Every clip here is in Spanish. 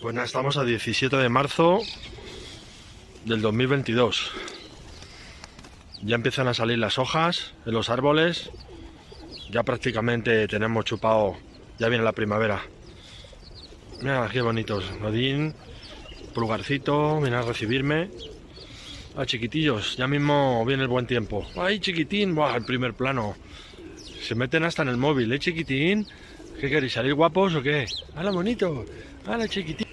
Pues nada, estamos a 17 de marzo del 2022. Ya empiezan a salir las hojas en los árboles. Ya prácticamente tenemos chupado. Ya viene la primavera. Mira qué bonitos. Odín, pulgarcito, viene a recibirme. Ah, chiquitillos, ya mismo viene el buen tiempo. ¡Ay, chiquitín! ¡Buah, el primer plano! Se meten hasta en el móvil, ¿eh, chiquitín? ¿Qué queréis, salir guapos o qué? ¡Hala, bonito! ¡Hala, chiquitín!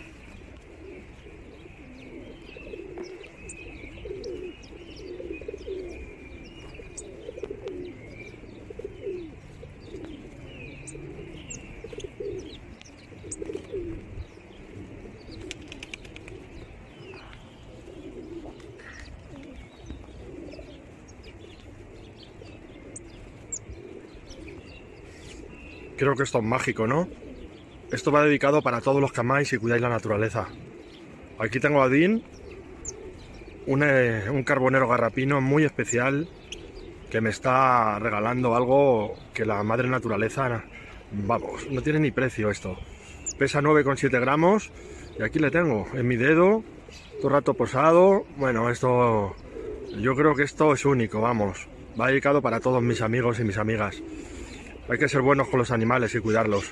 Creo que esto es mágico, ¿no? Esto va dedicado para todos los que amáis y cuidáis la naturaleza. Aquí tengo a Dean, un, eh, carbonero garrapino muy especial que me está regalando algo que la madre naturaleza, vamos, no tiene ni precio esto. Pesa 9,7 gramos y aquí le tengo en mi dedo, todo rato posado. Bueno, esto, yo creo que esto es único, vamos. Va dedicado para todos mis amigos y mis amigas. Hay que ser buenos con los animales y cuidarlos.